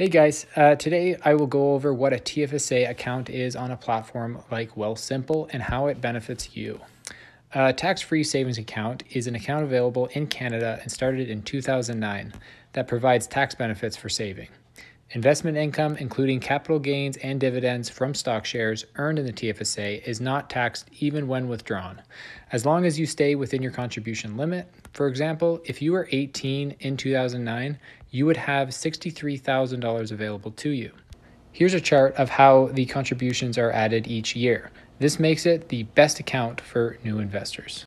Hey guys, uh, today I will go over what a TFSA account is on a platform like Wealthsimple and how it benefits you. A tax free savings account is an account available in Canada and started in 2009 that provides tax benefits for saving. Investment income, including capital gains and dividends from stock shares earned in the TFSA, is not taxed even when withdrawn, as long as you stay within your contribution limit. For example, if you were 18 in 2009, you would have $63,000 available to you. Here's a chart of how the contributions are added each year. This makes it the best account for new investors.